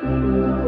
Música